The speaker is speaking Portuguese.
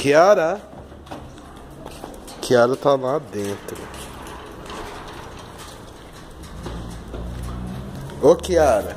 Kiara. Kiara tá lá dentro. Ô Kiara.